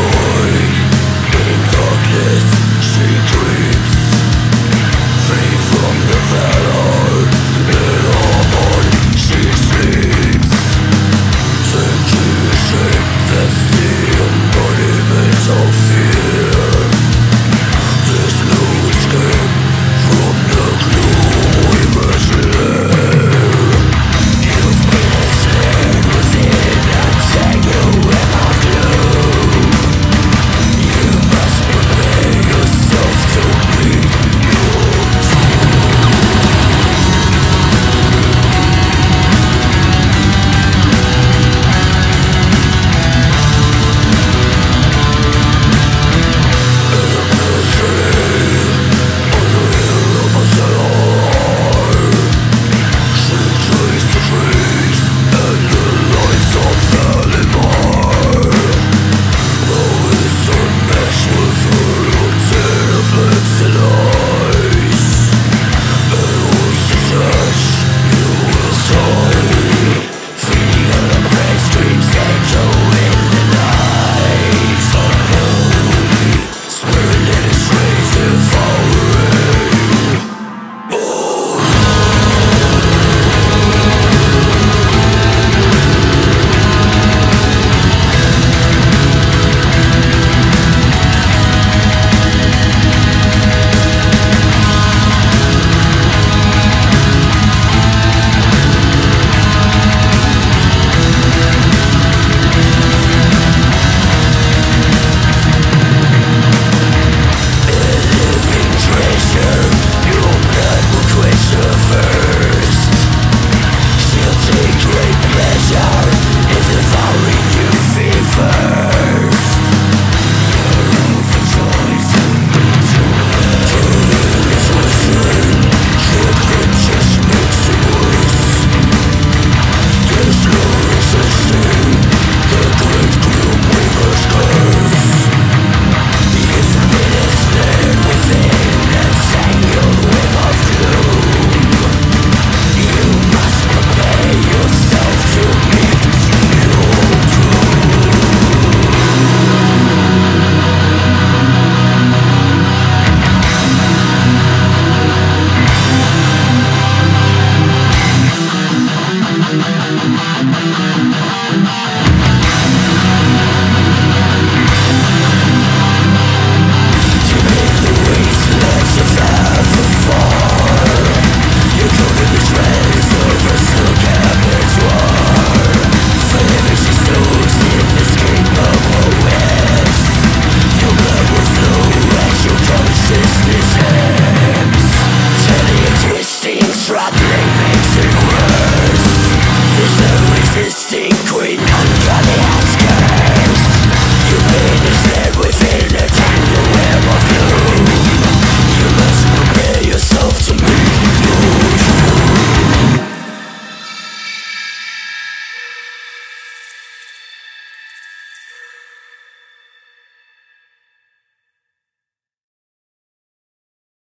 boy darkness she dreams